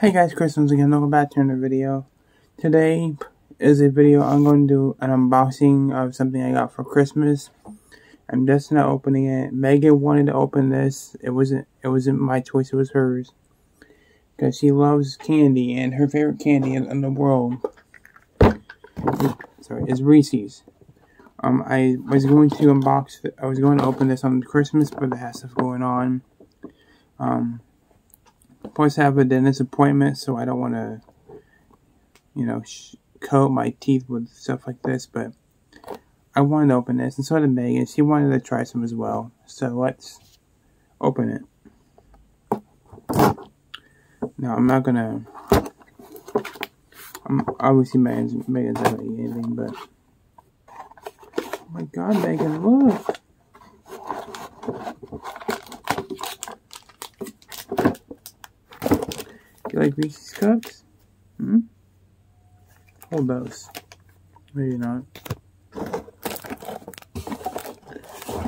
Hey guys, Chris once again, welcome back to another video. Today is a video I'm going to do an unboxing of something I got for Christmas. I'm just not opening it. Megan wanted to open this. It wasn't it wasn't my choice, it was hers. Because she loves candy and her favorite candy in, in the world sorry, is Reese's. Um I was going to unbox I was going to open this on Christmas but it has stuff going on. Um Plus, I have a dentist appointment, so I don't want to, you know, coat my teeth with stuff like this. But I wanted to open this, and so did Megan. She wanted to try some as well. So let's open it. Now, I'm not gonna. I'm obviously Megan's Megan's not gonna eat anything, but oh my God, Megan, look. Like Reese's Cups? Hmm? Hold those. Maybe not.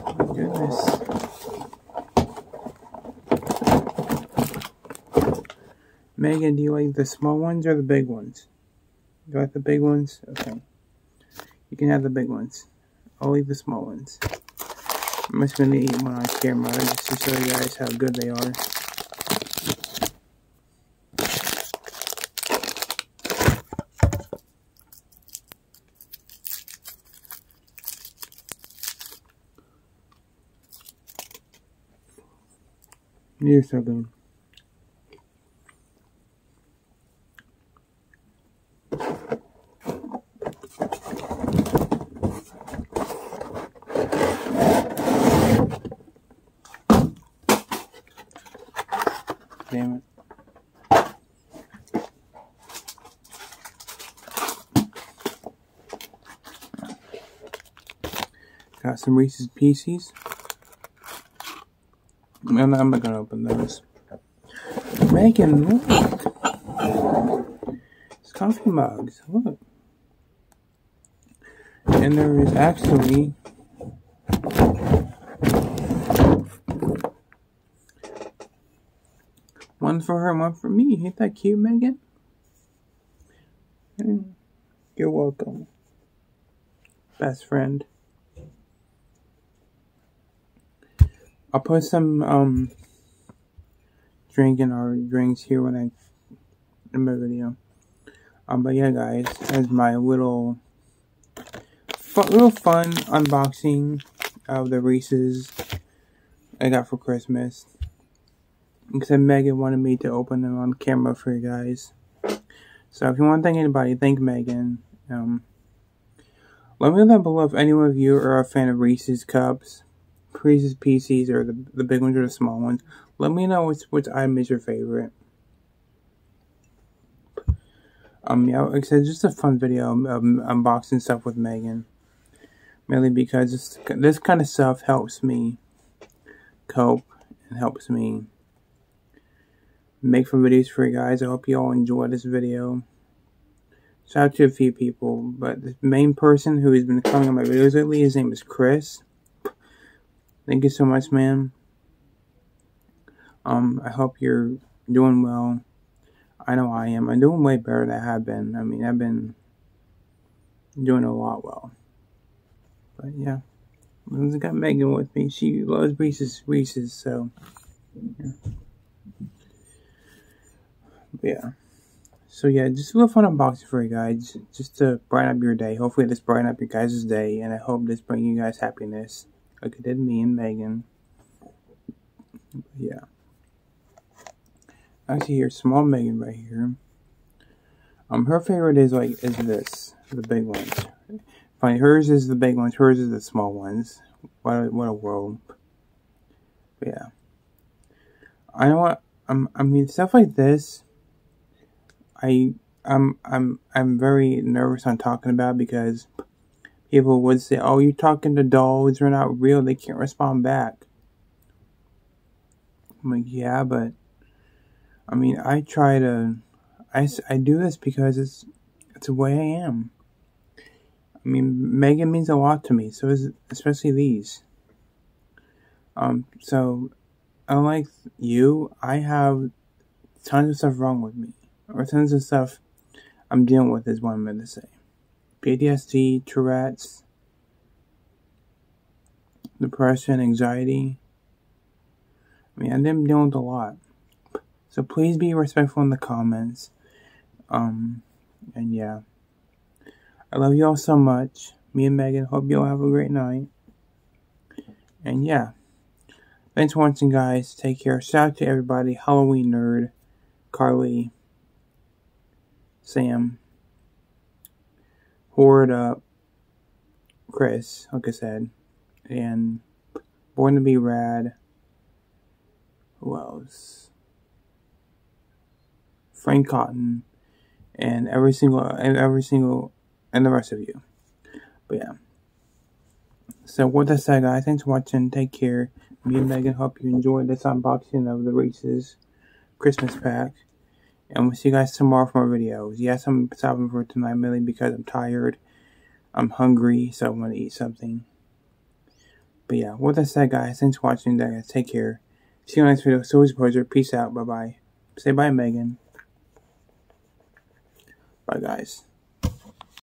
Oh goodness. Megan, do you like the small ones or the big ones? You like the big ones? Okay. You can have the big ones. I'll leave the small ones. I'm just gonna eat one on camera just to show you guys how good they are. You're so. Damn it. Got some Reese's Pieces. I'm, I'm not gonna open those. Megan, look. It's coffee mugs. Look. And there is actually one for her, one for me. Ain't that cute, Megan? You're welcome. Best friend. I'll put some um drinking or drinks here when I in my video. Um, but yeah, guys, that's my little fun, little fun unboxing of the Reese's I got for Christmas. Because Megan wanted me to open them on camera for you guys. So if you want to thank anybody, thank Megan. Um, let me know down below if any of you are a fan of Reese's Cups. Reese's Pieces or the, the big ones or the small ones. Let me know which, which item is your favorite. Um, yeah, like I said, just a fun video of unboxing stuff with Megan. Mainly because this, this kind of stuff helps me cope and helps me make some videos for you guys. I hope you all enjoy this video. Shout out to a few people, but the main person who has been coming on my videos lately, his name is Chris. Thank you so much, man. Um, I hope you're doing well. I know I am. I'm doing way better than I have been. I mean, I've been doing a lot well. But yeah, I got Megan with me. She loves Reese's Reese's, so yeah. But yeah. So yeah, just a little fun unboxing for you guys, just to brighten up your day. Hopefully this brighten up your guys' day, and I hope this bring you guys happiness like it did me and Megan. Yeah. I see here, small Megan right here. Um, her favorite is like is this, the big ones. Funny, hers is the big ones. Hers is the small ones. What a, what a world. But yeah. I know what I'm. I mean, stuff like this. I I'm I'm I'm very nervous on talking about because people would say, "Oh, you're talking to dolls. They're not real. They can't respond back." I'm like, yeah, but I mean, I try to, I, I do this because it's it's the way I am. I mean, Megan means a lot to me, so is especially these. Um, so unlike you, I have tons of stuff wrong with me. or tons of stuff I'm dealing with is what I'm going to say. PTSD, Tourette's, depression, anxiety. I mean, I've been dealing with a lot. So please be respectful in the comments. Um, and yeah. I love y'all so much. Me and Megan. Hope y'all have a great night. And yeah. Thanks for watching, guys. Take care. Shout out to everybody. Halloween Nerd, Carly, Sam, Horde Up, Chris, like I said, and Born to Be Rad. Who else? Frank Cotton, and every single, every single, and the rest of you. But yeah. So with that said, guys, thanks for watching. Take care. Me and Megan hope you enjoyed this unboxing of the Reese's Christmas pack. And we'll see you guys tomorrow for more videos. Yes, I'm stopping for tonight mainly because I'm tired. I'm hungry, so I want to eat something. But yeah, with that said, guys, thanks for watching. Guys, take care. See you in the next video. It's always pleasure. Peace out. Bye bye. Say bye, Megan. Bye, guys.